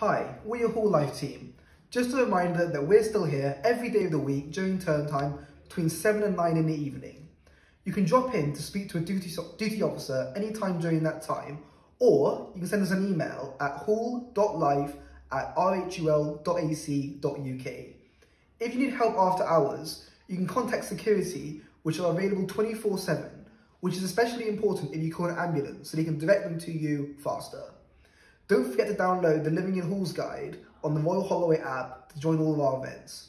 Hi, we're your Hall Life team. Just a reminder that we're still here every day of the week during term time between 7 and 9 in the evening. You can drop in to speak to a duty, duty officer anytime during that time, or you can send us an email at hall.life at rhul.ac.uk. If you need help after hours, you can contact security, which are available 24-7, which is especially important if you call an ambulance so they can direct them to you faster. Don't forget to download the Living in Halls guide on the Royal Holloway app to join all of our events.